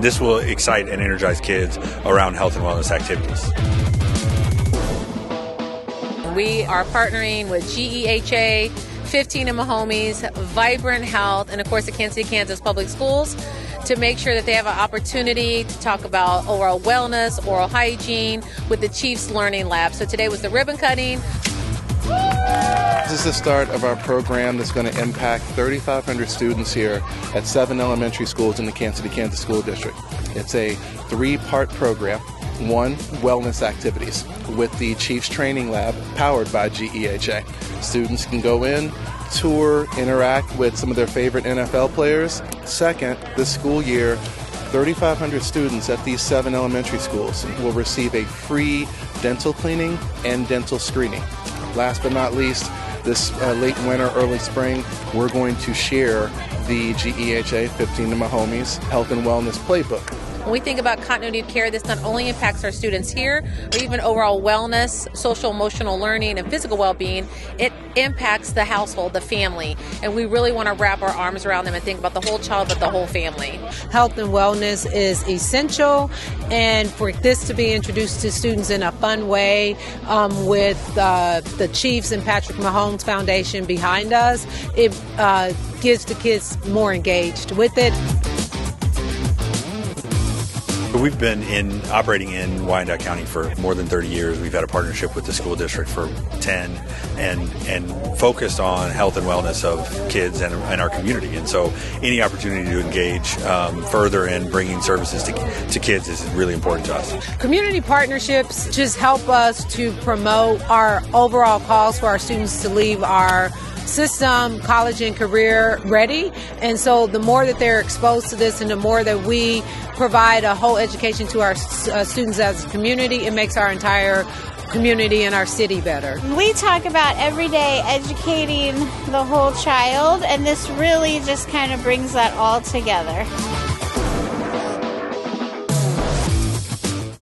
This will excite and energize kids around health and wellness activities. We are partnering with GEHA, 15 and Mahomies, Vibrant Health, and of course the Kansas City, Kansas Public Schools to make sure that they have an opportunity to talk about oral wellness, oral hygiene with the Chiefs Learning Lab. So today was the ribbon cutting. This is the start of our program that's going to impact 3,500 students here at seven elementary schools in the Kansas City, Kansas School District. It's a three part program. One, wellness activities with the Chiefs Training Lab powered by GEHA. Students can go in, tour, interact with some of their favorite NFL players. Second, this school year, 3,500 students at these seven elementary schools will receive a free dental cleaning and dental screening. Last but not least, this uh, late winter, early spring, we're going to share the GEHA 15 to Mahomies health and wellness playbook. When we think about continuity of care, this not only impacts our students here, but even overall wellness, social emotional learning, and physical well being, it impacts the household, the family. And we really want to wrap our arms around them and think about the whole child, but the whole family. Health and wellness is essential, and for this to be introduced to students in a fun way um, with uh, the Chiefs and Patrick Mahomes Foundation behind us, it uh, gives the kids more engaged with it. We've been in operating in Wyandotte County for more than 30 years. We've had a partnership with the school district for 10 and and focused on health and wellness of kids and, and our community. And so any opportunity to engage um, further in bringing services to, to kids is really important to us. Community partnerships just help us to promote our overall calls for our students to leave our system, college and career ready. And so the more that they're exposed to this and the more that we provide a whole education to our uh, students as a community, it makes our entire community and our city better. We talk about every day educating the whole child, and this really just kind of brings that all together.